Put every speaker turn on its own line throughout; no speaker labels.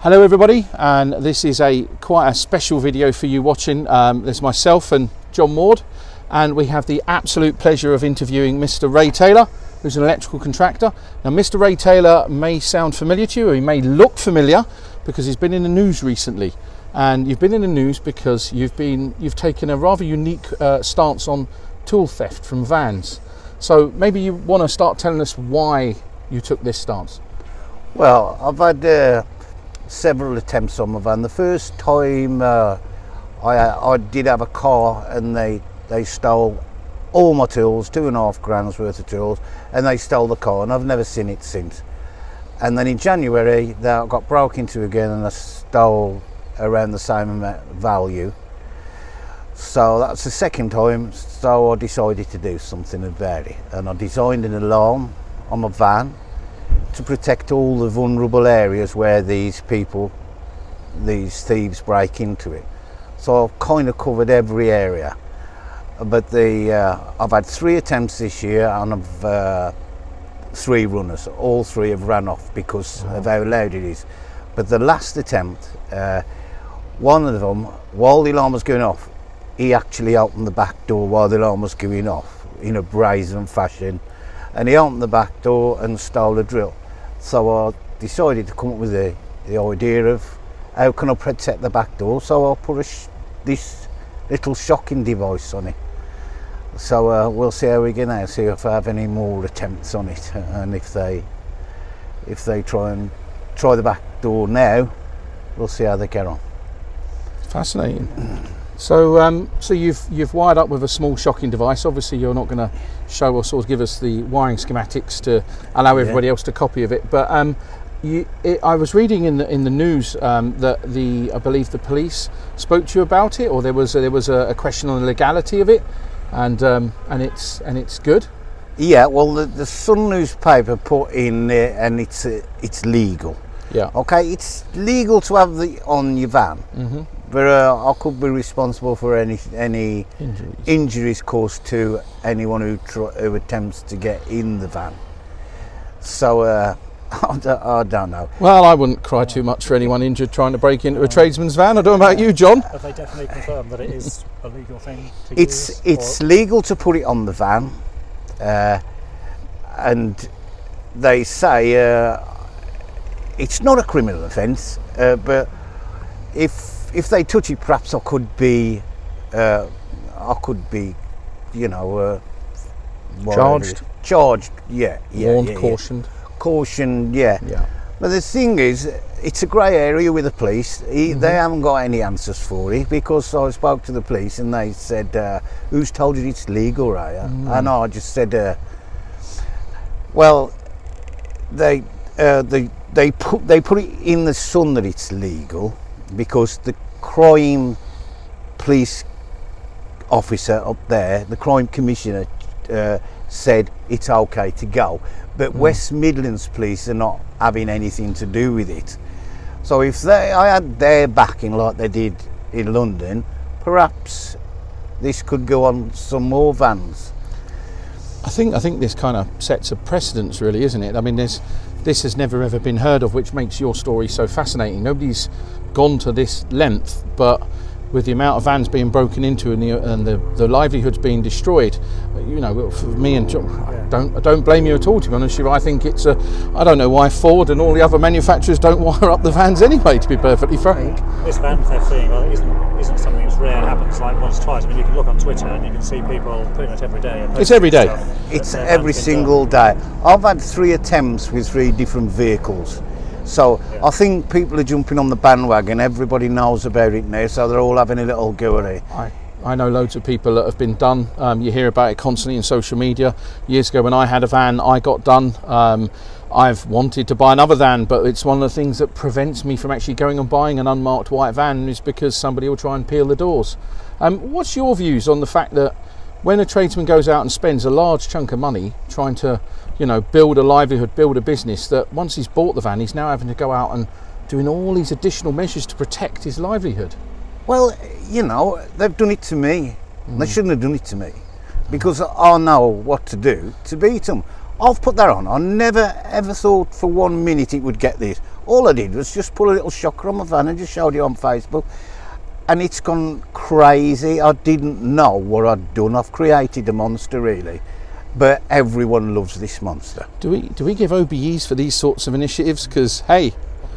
Hello everybody and this is a quite a special video for you watching. Um, there's myself and John Ward and we have the absolute pleasure of interviewing Mr Ray Taylor who's an electrical contractor. Now Mr Ray Taylor may sound familiar to you or he may look familiar because he's been in the news recently and you've been in the news because you've been you've taken a rather unique uh, stance on tool theft from vans. So maybe you want to start telling us why you took this stance.
Well, I've had uh, several attempts on my van. The first time uh, I, I did have a car and they, they stole all my tools, two and a half grand's worth of tools, and they stole the car and I've never seen it since. And then in January, they got broke into again and they stole around the same value. So that's the second time, so I decided to do something about it. And I designed an alarm on my van to protect all the vulnerable areas where these people, these thieves break into it. So I've kind of covered every area. But the uh, I've had three attempts this year and I've uh, three runners. All three have run off because wow. of how loud it is. But the last attempt, uh, one of them, while the alarm was going off, he actually opened the back door while the alarm was going off in a brazen fashion. And he opened the back door and stole a drill. So I decided to come up with the, the idea of how can I protect the back door. So I'll put this little shocking device on it. So uh, we'll see how we get now, see if I have any more attempts on it and if they if they try and try the back door now, we'll see how they get on.
Fascinating. So, um, so you've you've wired up with a small shocking device. Obviously, you're not going to show us or give us the wiring schematics to allow everybody yeah. else to copy of it. But um, you, it, I was reading in the in the news um, that the I believe the police spoke to you about it, or there was a, there was a, a, question on the legality of it, and um, and it's and it's good.
Yeah, well, the, the Sun newspaper put in there, and it's uh, it's legal.
Yeah.
Okay, it's legal to have the on your van. Mm-hmm but uh, I could be responsible for any any injuries, injuries caused to anyone who tr- who attempts to get in the van. So uh, I, don't, I, don't, know.
Well, I wouldn't cry too much for anyone injured trying to break into a tradesman's van. I don't know about you, John.
Have they definitely confirmed that it is a legal thing
to it's, use? It's or? legal to put it on the van, uh, and they say uh, it's not a criminal offence, uh, but if if they touch it, perhaps I could be, uh, I could be, you know, uh,
charged.
Charged, yeah, yeah,
warned,
yeah,
cautioned,
yeah. cautioned, yeah.
Yeah.
But the thing is, it's a grey area with the police. He, mm-hmm. They haven't got any answers for it because I spoke to the police and they said, uh, "Who's told you it's legal, Raya?" Mm. And I just said, uh, "Well, they uh, they they put they put it in the sun that it's legal because the crime police officer up there, the crime commissioner, uh, said it's okay to go. But mm. West Midlands police are not having anything to do with it. So if they, I had their backing like they did in London, perhaps this could go on some more vans.
I think I think this kind of sets a precedence, really, isn't it? I mean, this this has never ever been heard of, which makes your story so fascinating. Nobody's gone to this length, but with the amount of vans being broken into and the, and the, the livelihoods being destroyed, you know, for me and John, I don't I don't blame you at all. To be honest, with you, I think it's a I don't know why Ford and all the other manufacturers don't wire up the vans anyway. To be perfectly frank,
this van theft thing isn't isn't something that's rare. It happens like once twice. I mean, you can look on Twitter and you can see people pretty much every day.
It's every day.
It's every single day. I've had three attempts with three different vehicles so yeah. I think people are jumping on the bandwagon. Everybody knows about it now, so they're all having a little go at it.
I, I know loads of people that have been done. Um, you hear about it constantly in social media. Years ago, when I had a van, I got done. Um, I've wanted to buy another van, but it's one of the things that prevents me from actually going and buying an unmarked white van is because somebody will try and peel the doors. Um, what's your views on the fact that when a tradesman goes out and spends a large chunk of money trying to you know, build a livelihood, build a business, that once he's bought the van, he's now having to go out and doing all these additional measures to protect his livelihood.
Well, you know, they've done it to me.
Mm.
They shouldn't have done it to me because I know what to do to beat them. I've put that on. I never ever thought for one minute it would get this. All I did was just put a little shocker on my van and just showed it on Facebook. And it's gone crazy. I didn't know what I'd done. I've created a monster, really. But everyone loves this monster.
Do we do we give OBEs for these sorts of initiatives? Because hey,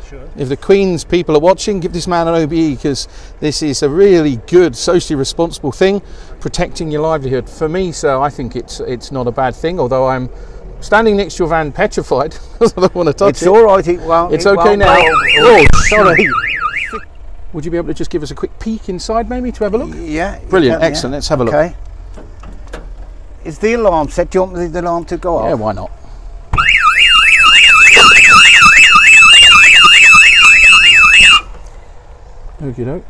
Probably
if the Queen's people are watching, give this man an OBE because this is a really good, socially responsible thing, protecting your livelihood. For me, so I think it's it's not a bad thing. Although I'm standing next to your van petrified because I don't want to touch
It's
it.
all right. It won't.
It's
it
okay
won't
now.
Oh,
oh, sorry. Would you be able to just give us a quick peek inside, maybe, to have a look?
Yeah.
Brilliant,
can, yeah.
excellent, let's have a look.
Okay. Is the alarm set? Do you want the alarm to go
Yeah,
off?
why not? Okie doke.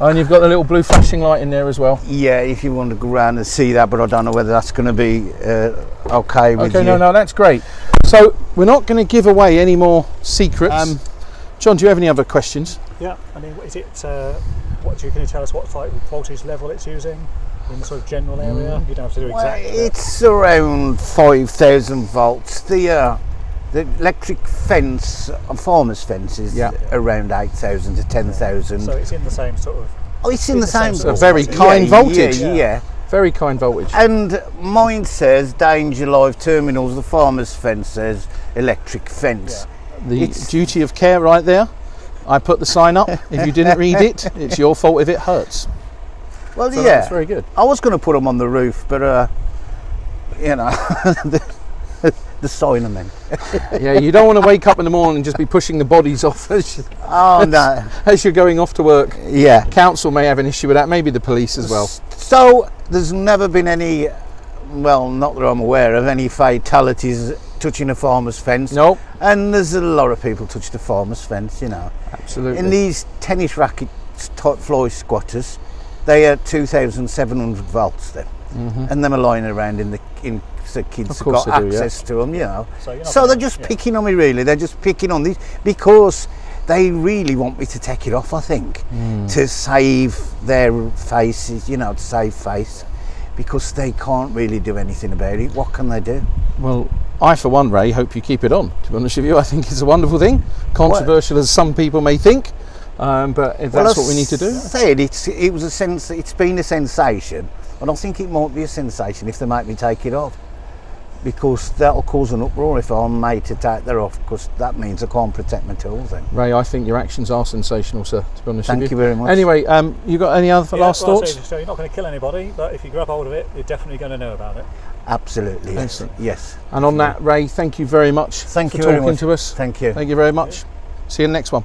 And you've got the little blue flashing light in there as well.
Yeah, if you want to go around and see that, but I don't know whether that's going to be uh, okay with
Okay,
you.
no, no, that's great. So we're not going to give away any more secrets. Um, John, do you have any other questions?
Yeah, I mean, is it? Uh, what you, can you tell us what like, voltage level it's using in the sort of general area? You don't have to do
Well,
exact. but-
it's around 5,000 volts. The uh, the electric fence, a farmer's fence, is
Yeah.
around 8,000 to 10,000.
so it's in the same sort of.
oh, it's in the
the
same.
same
A very
Yeah,
kind
yeah,
voltage.
Yeah,
Yeah.
Very kind voltage.
And mine says danger live terminals. The farmer's fence says electric fence.
The
it's-
duty of care right there. I put the sign up. If you didn't read it, it's your fault if it hurts.
Well,
So
yeah.
that's very good.
I was going to put them on the roof, but uh, you know, the, the sign them in.
Yeah, you don't want to wake up in the morning and just be pushing the bodies off as, you-
Oh no,
as you're going off to work.
yeah.
Council may have an issue with that, maybe the police as well.
So there's never been any, well, not that I'm aware of, any fatalities touching a farmer's fence.
No,
And there's a lot of people touch the farmer's fence, you know.
absolutely.
In these tennis racket type fly squatters, they are 2,700 volts then, and them are lying around in the in so kids. Have got
they do, yeah.
access to them, you know.
So,
So they're just
yeah.
picking on me, really. They're just picking on these because they really want me to take it off. I think
Hmm.
to save their faces, you know, to save face, because they can't really do anything about it. What can they do?
Well, I, for one, Ray, hope you keep it on. To be honest with you, I think it's a wonderful thing. Controversial as some people may think, um, but if that's
Well,
what we need to do,
I Said it's it was a sense. It's been a sensation, and I think it might be a sensation if they make me take it off, because that'll cause an uproar if I'm made to take that off, because that means I can't protect my tools. Then.
Ray, I think your actions are sensational, sir. To be honest
Thank
with
you Thank you very much.
Anyway, um, you got any other
Yeah,
last
well,
thoughts?
So, so you're not going to kill anybody, but if you grab hold of it, you're definitely going to know about it.
Absolutely. Yes.
Excellent.
Yes.
And on that, Ray, thank you very much
Thank
for
you
talking to us.
Thank you.
Thank you very much. See you in the next one.